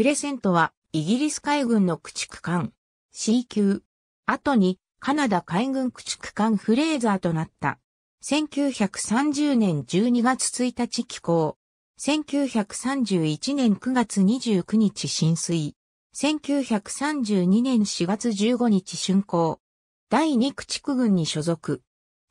クレセントはイギリス海軍の駆逐艦 C 級。後にカナダ海軍駆逐艦フレーザーとなった。1930年12月1日寄港。1931年9月29日浸水。1932年4月15日竣工。第二駆逐軍に所属。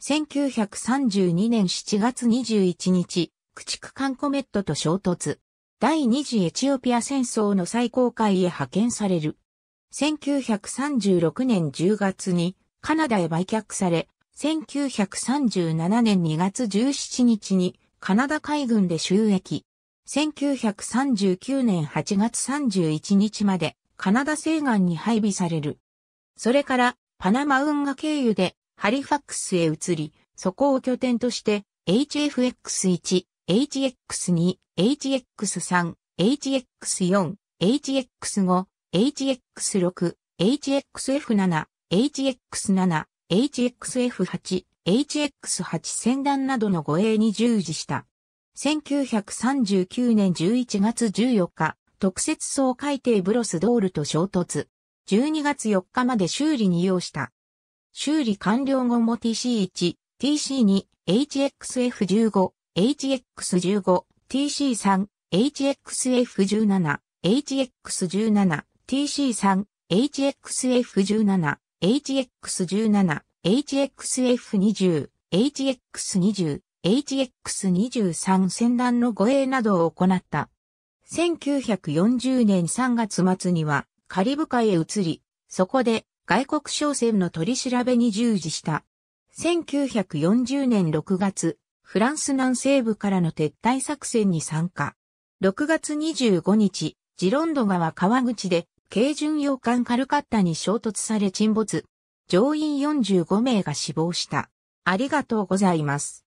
1932年7月21日、駆逐艦コメットと衝突。第二次エチオピア戦争の最高会へ派遣される。1936年10月にカナダへ売却され、1937年2月17日にカナダ海軍で収益。1939年8月31日までカナダ西岸に配備される。それからパナマ運河経由でハリファックスへ移り、そこを拠点として HFX1、HX2、HX3、HX4、HX5、HX6、HXF7、HX7、HXF8、HX8 戦団などの護衛に従事した。1939年11月14日、特設総海底ブロスドールと衝突。12月4日まで修理に要した。修理完了後も TC1、TC2、HXF15、HX15、TC3、HXF17、HX17、TC3、HXF17、HX17、HXF20、HX20、HX23 戦団の護衛などを行った。1940年3月末にはカリブ海へ移り、そこで外国商船の取り調べに従事した。1940年6月、フランス南西部からの撤退作戦に参加。6月25日、ジロンド川川口で、軽巡洋艦カルカッタに衝突され沈没。乗員45名が死亡した。ありがとうございます。